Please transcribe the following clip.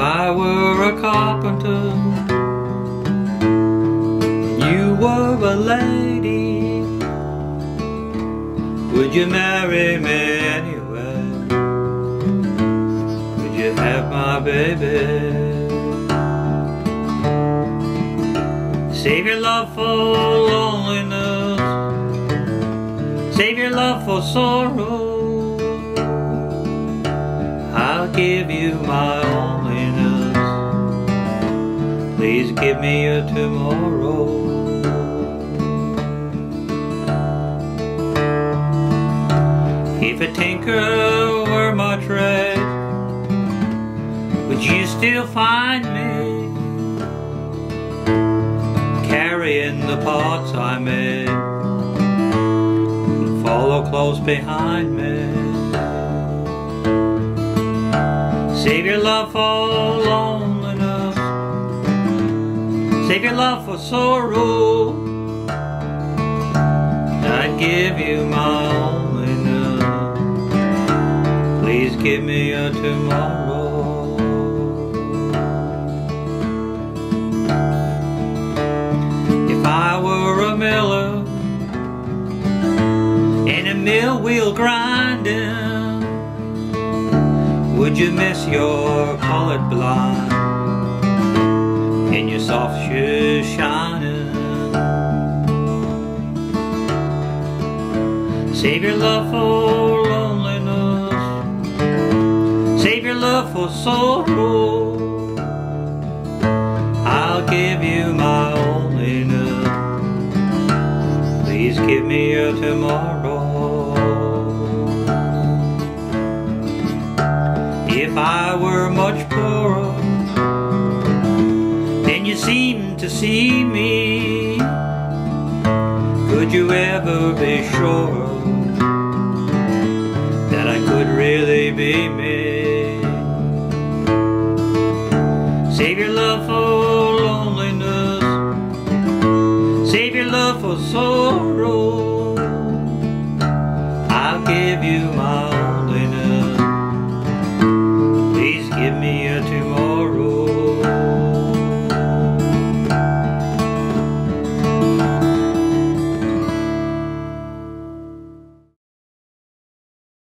I were a carpenter, you were a lady, would you marry me anyway? Would you have my baby? Save your love for loneliness, save your love for sorrow. I'll give you my give me a tomorrow. If a tinker were my trade, would you still find me carrying the pots I made and follow close behind me? Save your love for Your love for sorrow. I'd give you my loneliness. Please give me a tomorrow. If I were a miller in a mill wheel grinding. Would you miss your colored blind your soft shoes shining? Save your love for loneliness, save your love for sorrow. I'll give you my loneliness. Please give me your tomorrow. If I were much poorer seem to see me? Could you ever be sure that I could really be me? Save your love for loneliness, save your love for sorrow. I'll give you my